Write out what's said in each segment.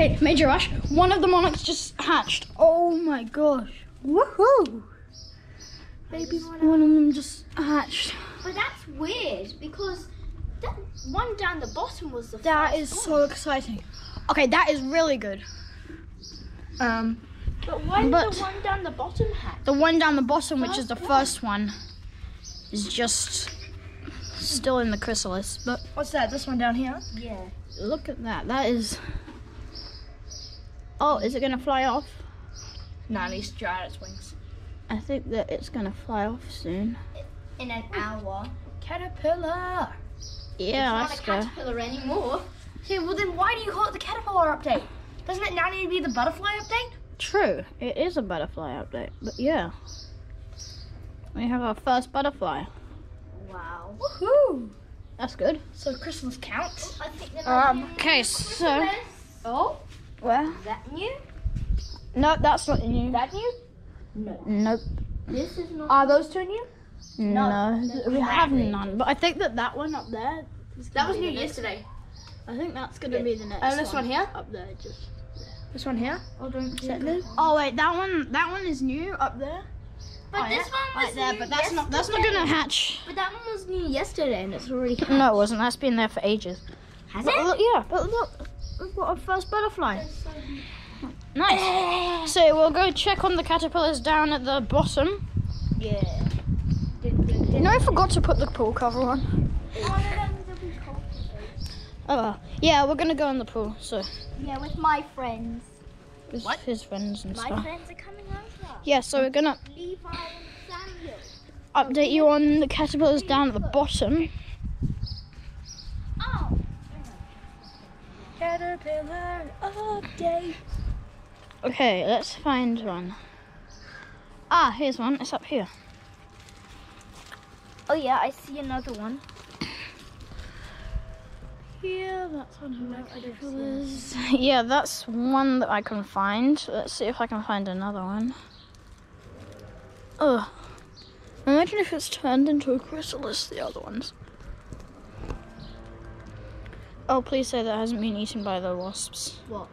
Okay, Major Rush. One of the monarchs just hatched. Oh my gosh. Woohoo! Baby one of them just hatched. But that's weird because that one down the bottom was the That is one. so exciting. Okay, that is really good. Um, But why did but- the one down the bottom hatch? the one down the bottom, which is the one. first one, is just still in the chrysalis. But What's that? This one down here? Yeah. look at that. That is. Oh, is it gonna fly off? No, at least dry out its wings. I think that it's gonna fly off soon. In an hour. Caterpillar. Yeah, it's let's not a caterpillar anymore. Okay, well then why do you call it the caterpillar update? Doesn't it now need to be the butterfly update? True, it is a butterfly update, but yeah. We have our first butterfly. Wow. Woohoo! That's good. So Christmas counts. I think Um, okay, so. Oh, Where? is that new? No, that's not new. That new? No. Nope. This is not. Are those two new? No, that's we have exactly. none. But I think that that one up there. is That was be new the next- yesterday. I think that's gonna be the next. And this one here? Up there, just. This one here? Oh, don't Is that? Oh wait, that one. That one is new up there. But Oh, this yeah? one was Right there, new but that's not. That's not yesterday. gonna hatch. But that one was new yesterday, and it's already. No, it wasn't. That's been there for ages. Has But it? look, yeah, but look, we've got our first butterfly. Nice. So we'll go check on the caterpillars down at the bottom. Yeah. You know, I forgot to put the pool cover on. Oh, well. yeah, we're gonna go in the pool. So Yeah, with my friends. with his friends and My stuff. My friends are coming over. Yeah, so we're gonna Levi and Samuel. update you on the caterpillars down at the bottom. Caterpillar update. Okay, let's find one. Ah, here's one. It's up here. Oh yeah, I see another one. Yeah, that's one of my caterpillars. Yeah, that's one that I can find. Let's see if I can find another one. Ugh. Imagine if it's turned into a chrysalis, the other ones. Oh, please say that hasn't been eaten by the wasps. What?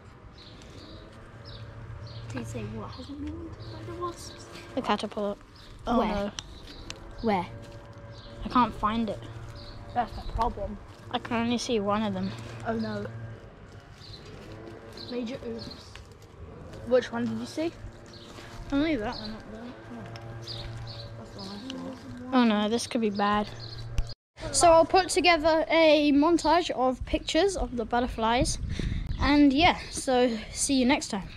Please say what hasn't been eaten by the wasps. The caterpillar. Oh Where? no, Where? I can't find it. That's the problem. I can only see one of them. Oh no. Major oops. Which one did you see? Only that one up there. One Oh no, this could be bad. So I'll put together a montage of pictures of the butterflies. And yeah, so see you next time.